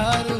ಯಾರು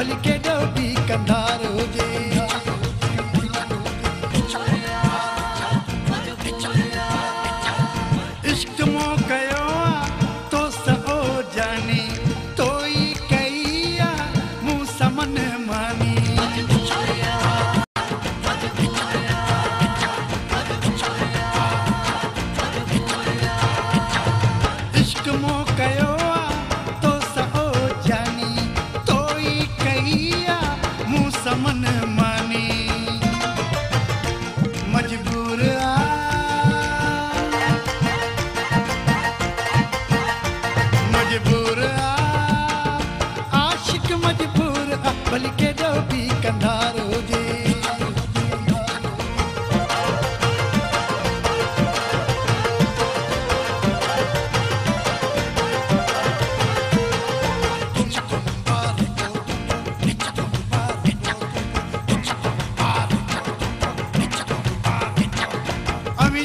Colique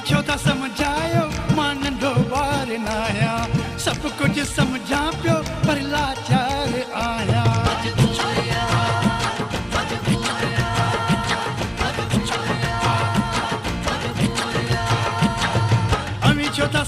छो था समझायो माँ नंढो ॿार न आहियाँ सभु कुझु पियो, पर लाचार आहियाँ अवी छो था